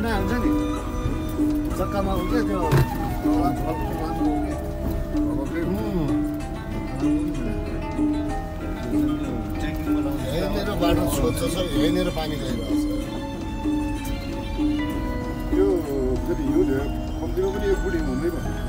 उपना हुन्छ नि चक्कामा क्या त्यो यहीँनिर बाटो सोध्छ छ यहीँनिर पानी गइरहेको छ यो फेरि यो कम्तीमा पनि एक बुढी हुँदै भयो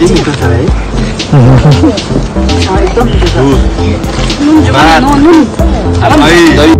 Dime, ¿sabes? No, esto es mi Ahí, ahí.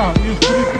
Yeah.